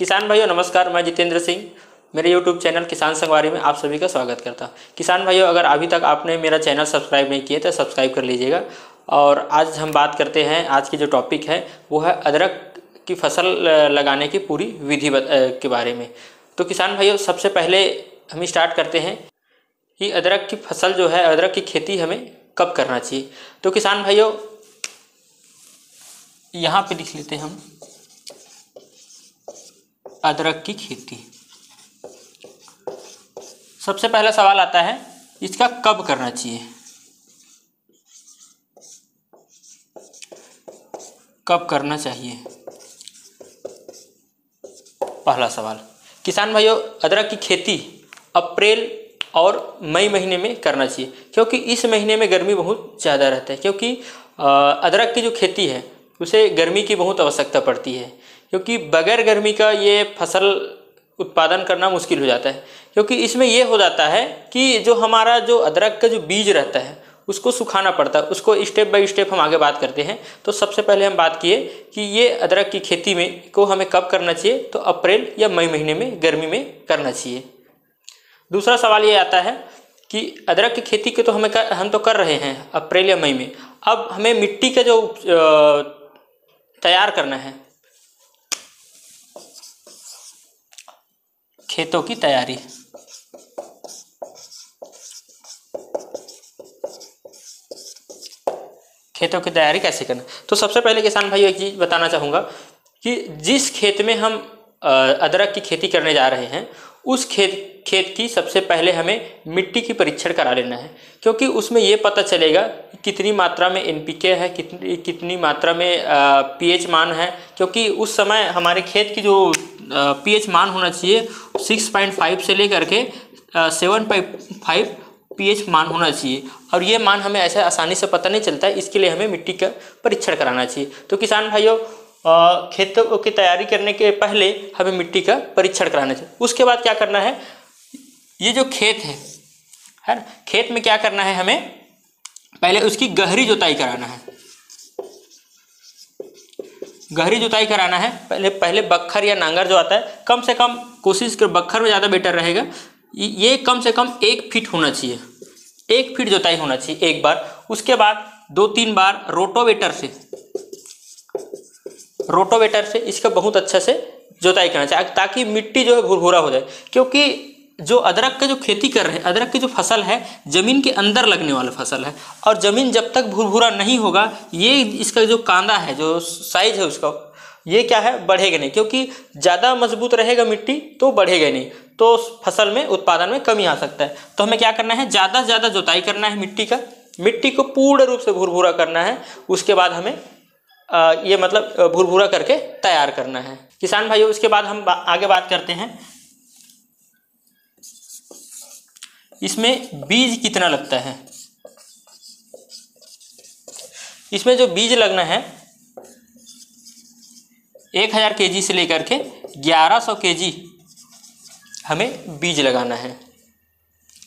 किसान भाइयों, नमस्कार, मैं जितेंद्र सिंह। मेरे यूट्यूब चैनल किसान संगवारी में आप सभी का स्वागत करता हूँ। किसान भाइयों, अगर अभी तक आपने मेरा चैनल सब्सक्राइब नहीं किया तो सब्सक्राइब कर लीजिएगा। और आज हम बात करते हैं, आज की जो टॉपिक है, वो है अदरक की फ़सल लगाने की पूरी विधि के बारे में। तो किसान भाइयों, सबसे पहले हम स्टार्ट करते हैं कि अदरक की फ़सल जो है, अदरक की खेती हमें कब करना चाहिए। तो किसान भाइयों, यहाँ पे लिख लेते हैं हम। अदरक की खेती। सबसे पहला सवाल आता है, इसका कब करना चाहिए? कब करना चाहिए? पहला सवाल। किसान भाइयों, अदरक की खेती अप्रैल और मई महीने में करना चाहिए, क्योंकि इस महीने में गर्मी बहुत ज़्यादा रहता है, क्योंकि अदरक की जो खेती है, उसे गर्मी की बहुत आवश्यकता पड़ती है। क्योंकि बगैर गर्मी का ये फ़सल उत्पादन करना मुश्किल हो जाता है। क्योंकि इसमें यह हो जाता है कि जो हमारा जो अदरक का जो बीज रहता है उसको सुखाना पड़ता है उसको स्टेप बाय स्टेप हम आगे बात करते हैं। तो सबसे पहले हम बात किए कि ये अदरक की खेती में को हमें कब करना चाहिए तो अप्रैल या मई महीने में गर्मी में करना चाहिए। दूसरा सवाल ये आता है कि अदरक की खेती के तो हमें कर, हम तो कर रहे हैं अप्रैल या मई में। अब हमें मिट्टी का जो तैयार करना है खेतों की तैयारी। खेतों की तैयारी कैसे करना? तो सबसे पहले किसान भाई एक चीज़ बताना चाहूँगा कि जिस खेत में हम अदरक की खेती करने जा रहे हैं, उस खेत खेत की सबसे पहले हमें मिट्टी की परीक्षण करा लेना है, क्योंकि उसमें ये पता चलेगा कि कितनी मात्रा में एन है, कितनी कितनी मात्रा में पीएच मान है, क्योंकि उस समय हमारे खेत की जो पीएच मान होना चाहिए। सिक्स पॉइंट फाइव से लेकर के सेवन पॉइंट फाइव पीएच मान होना चाहिए। और ये मान हमें ऐसे आसानी से पता नहीं चलता है इसके लिए हमें मिट्टी का परीक्षण कराना चाहिए। तो किसान भाइयों खेतों की तैयारी करने के पहले हमें मिट्टी का परीक्षण कराना चाहिए। उसके बाद क्या करना है? ये जो खेत है है ना? खेत में क्या करना है हमें? पहले उसकी गहरी जुताई कराना है। गहरी जुताई कराना है। पहले पहले बखर या नांगर जो आता है, कम से कम कोशिश कर बखर में ज़्यादा बेटर रहेगा। ये कम से कम एक फीट होना चाहिए। एक फीट जुताई होना चाहिए, एक बार। उसके बाद दो तीन बार रोटोवेटर से रोटोवेटर से इसका बहुत अच्छे से जुताई करना चाहिए, ताकि मिट्टी जो है भुरभुरा हो जाए। क्योंकि जो अदरक का जो खेती कर रहे हैं, अदरक की जो फ़सल है, ज़मीन के अंदर लगने वाला फ़सल है। और ज़मीन जब तक भुरभुरा नहीं होगा, ये इसका जो कांदा है, जो साइज़ है उसका, ये क्या है, बढ़ेगा नहीं। क्योंकि ज़्यादा मज़बूत रहेगा मिट्टी तो बढ़ेगा नहीं। तो फ़सल में, उत्पादन में कमी आ सकता है। तो हमें क्या करना है ज़्यादा से ज़्यादा जुताई करना है मिट्टी का। मिट्टी को पूर्ण रूप से भुरभुरा करना है। उसके बाद हमें ये मतलब भुरभुरा करके तैयार करना है। किसान भाइयों उसके बाद हम आगे बात करते हैं। इसमें बीज कितना लगता है? इसमें जो बीज लगना है, एक हज़ार के से लेकर के ग्यारह सौ के हमें बीज लगाना है।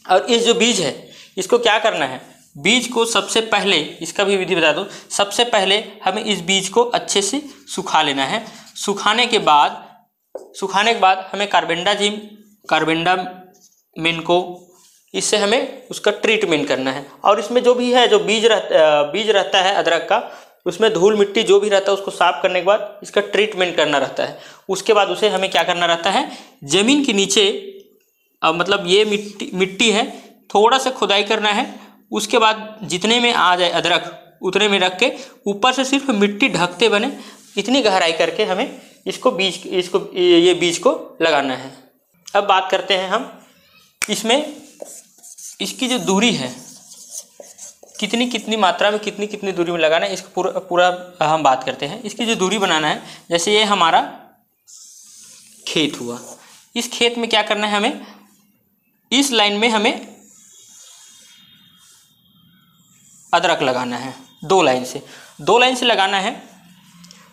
और इस जो बीज है, इसको क्या करना है? बीज को सबसे पहले, इसका भी विधि बता दूँ, सबसे पहले हमें इस बीज को अच्छे से सुखा लेना है। सुखाने के बाद, सुखाने के बाद हमें कार्बेंडाजिम कार्बेंडा मेनको इससे हमें उसका ट्रीटमेंट करना है। और इसमें जो भी है, जो बीज रहता बीज रहता है अदरक का, उसमें धूल मिट्टी जो भी रहता है उसको साफ़ करने के बाद इसका ट्रीटमेंट करना रहता है। उसके बाद उसे हमें क्या करना रहता है? ज़मीन के नीचे अब मतलब ये मिट्टी मिट्टी है, थोड़ा सा खुदाई करना है। उसके बाद जितने में आ जाए अदरक, उतने में रख के ऊपर से सिर्फ़ मिट्टी ढकते बने, इतनी गहराई करके हमें इसको बीज, इसको ये बीज को लगाना है। अब बात करते हैं हम इसमें इसकी जो दूरी है, कितनी कितनी मात्रा में कितनी कितनी दूरी में लगाना है, इसको पूरा पूरा हम बात करते हैं। इसकी जो दूरी बनाना है, जैसे ये हमारा खेत हुआ। इस खेत में क्या करना है हमें? इस लाइन में हमें अदरक लगाना है, दो लाइन से। दो लाइन से लगाना है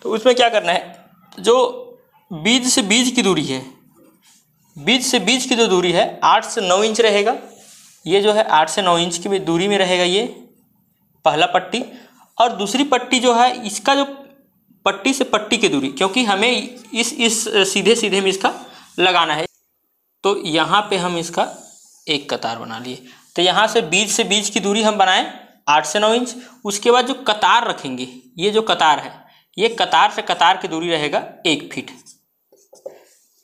तो उसमें क्या करना है? जो बीज से बीज की दूरी है, बीज से बीज की जो दूरी है, आठ से नौ इंच रहेगा। ये जो है आठ से नौ इंच की दूरी में रहेगा ये पहला पट्टी। और दूसरी पट्टी जो है, इसका जो पट्टी से पट्टी की दूरी, क्योंकि हमें इस इस सीधे सीधे में इसका लगाना है। तो यहाँ पे हम इसका एक कतार बना लिए। तो यहाँ से बीज से बीज की दूरी हम बनाएँ आठ से नौ इंच। उसके बाद जो कतार रखेंगे, ये जो कतार है, ये कतार से कतार की दूरी रहेगा एक फीट।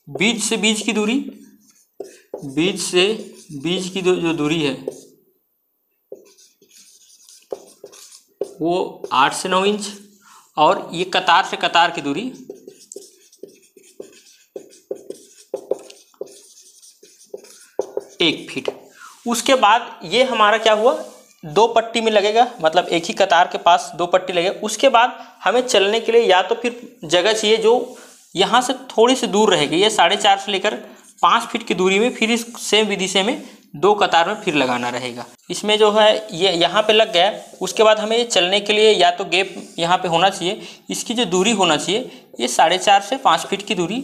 बीज से बीज की दूरी बीज से बीज की जो दूरी है, वो आठ से नौ इंच और ये कतार से कतार की दूरी एक फीट। उसके बाद ये हमारा क्या हुआ? दो पट्टी में लगेगा मतलब एक ही कतार के पास दो पट्टी लगेगा। उसके बाद हमें चलने के लिए या तो फिर जगह चाहिए जो यहाँ से थोड़ी सी दूर रहेगी, ये साढ़े चार से लेकर पाँच फीट की दूरी में फिर इस सेम विधि से हमें दो कतार में फिर लगाना रहेगा। इसमें जो है, ये यहाँ पे लग गया, उसके बाद हमें ये चलने के लिए या तो गैप यहाँ पे होना चाहिए। इसकी जो दूरी होना चाहिए, ये साढ़े चार से पाँच फीट की दूरी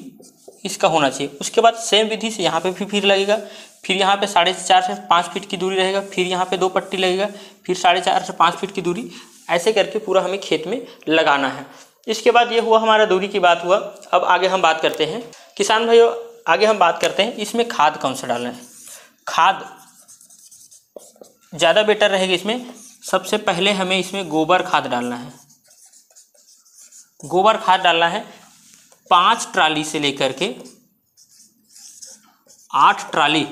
इसका होना चाहिए। उसके बाद सेम विधि से यहाँ पे भी फिर लगेगा, फिर यहाँ पे साढ़े चार से पाँच फीट की दूरी रहेगा, फिर यहाँ पे दो पट्टी लगेगा, फिर साढ़े चार से पाँच फीट की दूरी। ऐसे करके पूरा हमें खेत में लगाना है। इसके बाद ये हुआ हमारा दूरी की बात हुआ। अब आगे हम बात करते हैं। किसान भाइयों आगे हम बात करते हैं इसमें खाद कौन सा डालना है। खाद ज़्यादा बेटर रहेगी इसमें। सबसे पहले हमें इसमें गोबर खाद डालना है। गोबर खाद डालना है पाँच ट्राली से लेकर के आठ ट्राली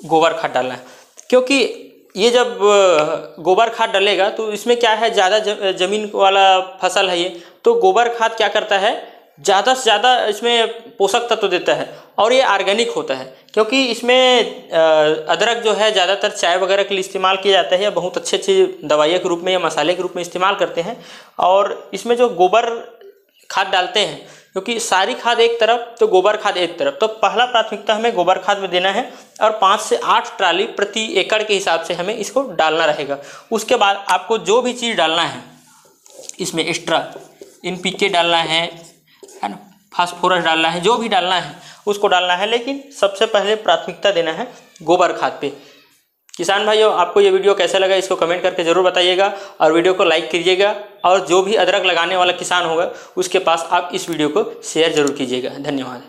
गोबर खाद डालना है। क्योंकि ये जब गोबर खाद डालेगा तो इसमें क्या है, ज़्यादा ज़मीन वाला फ़सल है ये। तो गोबर खाद क्या करता है ज़्यादा से ज़्यादा इसमें पोषक तत्व देता है और ये ऑर्गेनिक होता है। क्योंकि इसमें अदरक जो है, ज़्यादातर चाय वगैरह के लिए इस्तेमाल किया जाता है या बहुत अच्छे अच्छे दवाइयों के रूप में या मसाले के रूप में इस्तेमाल करते हैं। और इसमें जो गोबर खाद डालते हैं, क्योंकि सारी खाद एक तरफ़ तो गोबर खाद एक तरफ़। तो पहला प्राथमिकता हमें गोबर खाद में देना है और पाँच से आठ ट्राली प्रति एकड़ के हिसाब से हमें इसको डालना रहेगा। उसके बाद आपको जो भी चीज़ डालना है, इसमें एक्स्ट्रा इन डालना है है ना? फास्फोरस डालना है, जो भी डालना है, उसको डालना है, लेकिन सबसे पहले प्राथमिकता देना है गोबर खाद पे। किसान भाइयों, आपको ये वीडियो कैसा लगा इसको कमेंट करके ज़रूर बताइएगा और वीडियो को लाइक कीजिएगा और जो भी अदरक लगाने वाला किसान होगा, उसके पास आप इस वीडियो को शेयर ज़रूर कीजिएगा। धन्यवाद।